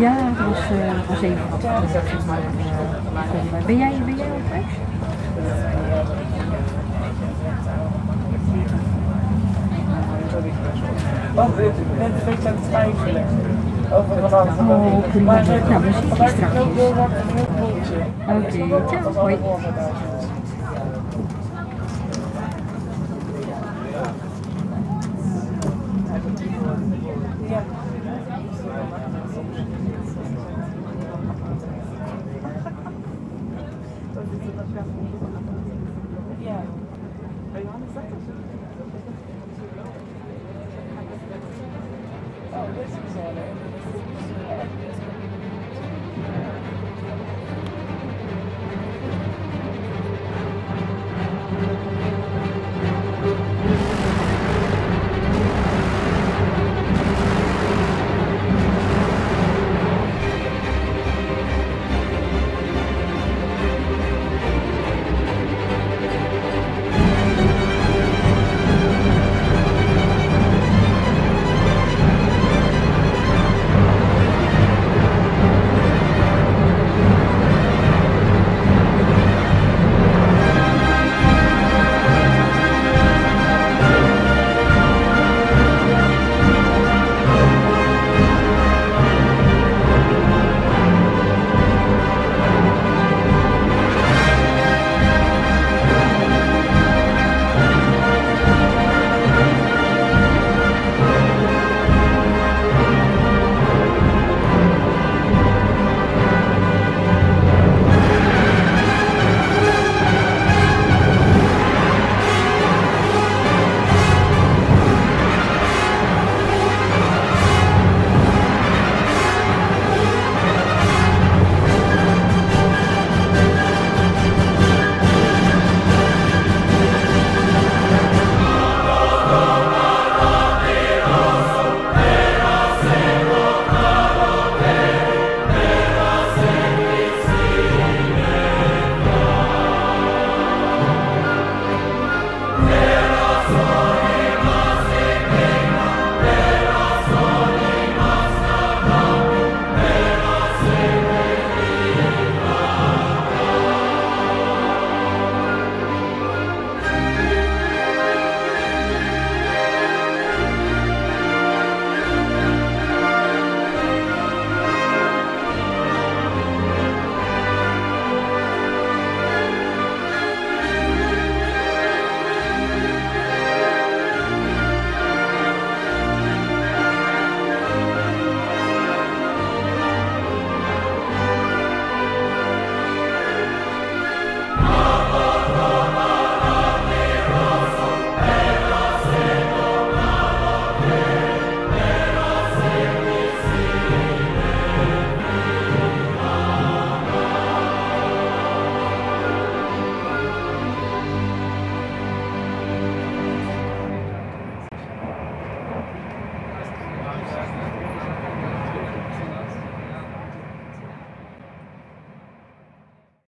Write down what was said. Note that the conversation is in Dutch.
Ja, dat was, uh, was even wat. Uh, ben, jij, ben jij op reis? Want een beetje aan het twijfelen. Over wat anders. Oh. Maar Nou, dan zie je straks. heel veel wat Yeah. Are you on the second? Oh, this is on it.